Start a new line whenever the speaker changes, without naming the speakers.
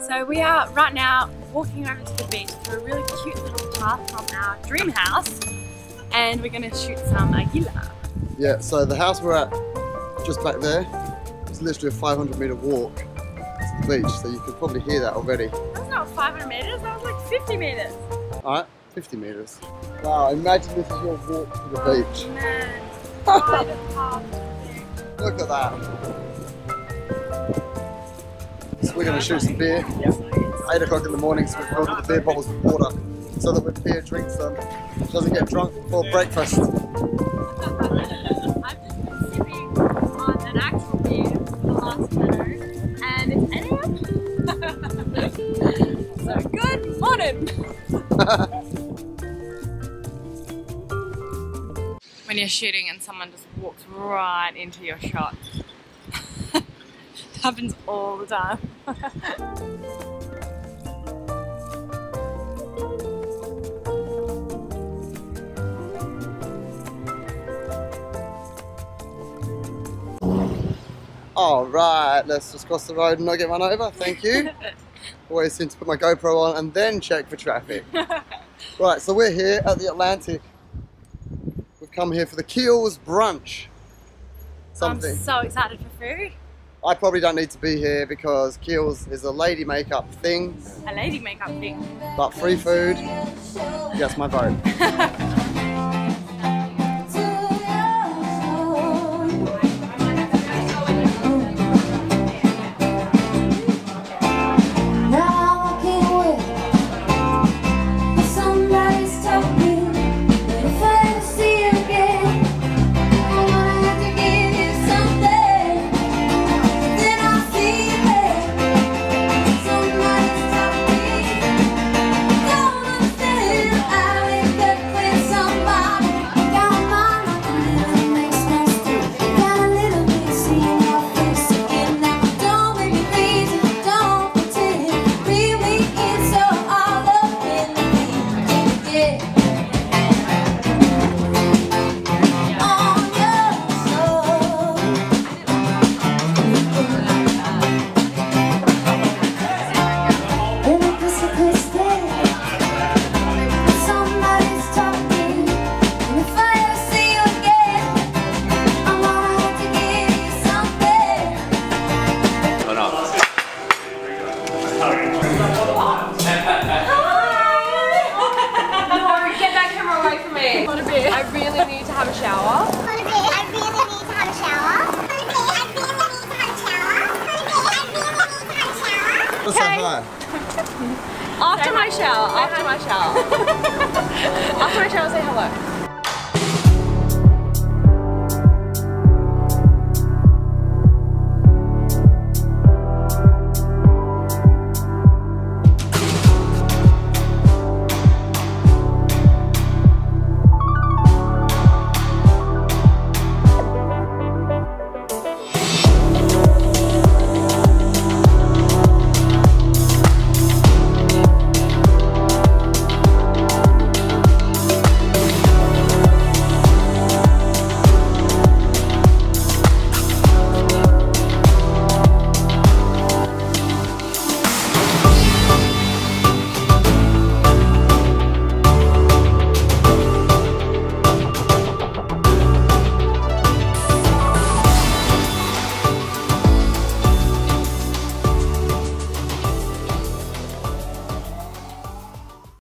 So we are right now walking over to the beach through a really cute little path from our dream house and we're going to shoot some aguila.
Yeah, so the house we're at just back there is literally a 500 meter walk to the beach, so you can probably hear that already.
That's not 500 metres, that was like 50 metres.
Alright, 50 meters. Wow, imagine this is your walk to the beach.
Oh, man.
Look at that. So we're going to shoot some beer. 8 o'clock in the morning, so we fill the beer bottles with water so that when Pia drinks them, she doesn't get drunk before breakfast.
I've just been sipping on an actual beer for the last minute and it's 8 am. so good morning. when you're shooting and someone just walks right into your shot. Happens all the time.
All right, let's just cross the road and not get run over. Thank you. Always seem to put my GoPro on and then check for traffic. right, so we're here at the Atlantic. We've come here for the Kiehl's brunch. Something.
I'm so excited for food.
I probably don't need to be here because Kiehl's is a lady makeup thing,
A lady makeup thing.
but free food, yes, my vote.
I really
need to have a shower.
I really need to have a shower. I to have shower. I to have a shower.
Let's say hi.
After my shower. After my shower. after my shower, say hello.